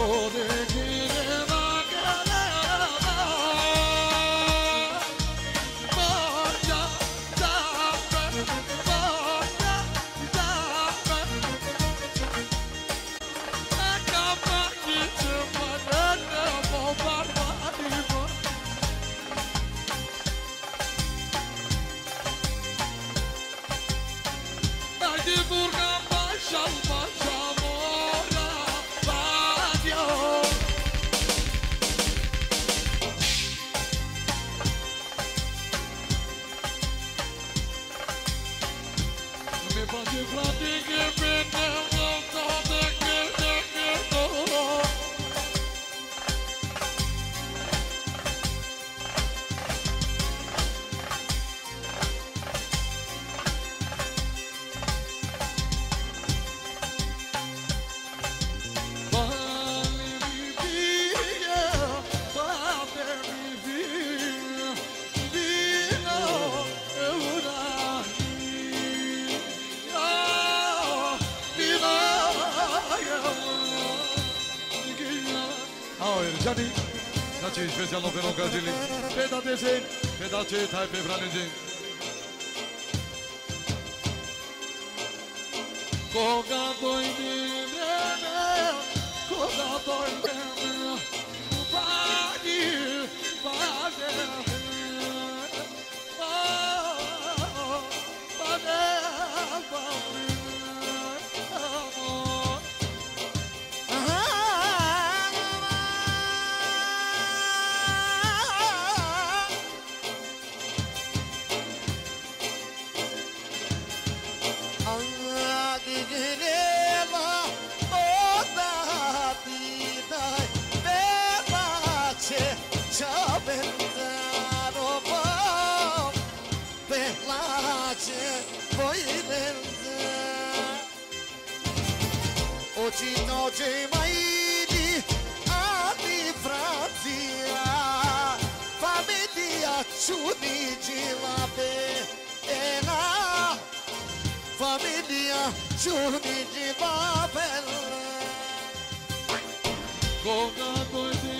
for them. Дрчани, значи специјално пено кажили, 50, 50, тај пе бранеджи. Кога дојди Mai di Ani Franția Familia ciunici la pe Ela Familia ciunici la pe Ela Coca-Cola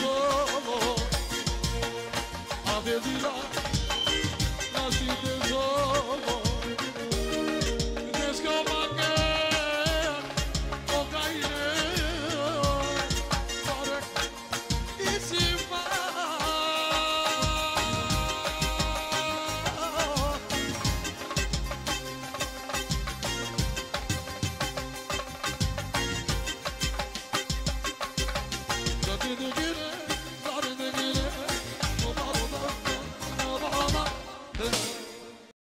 solo a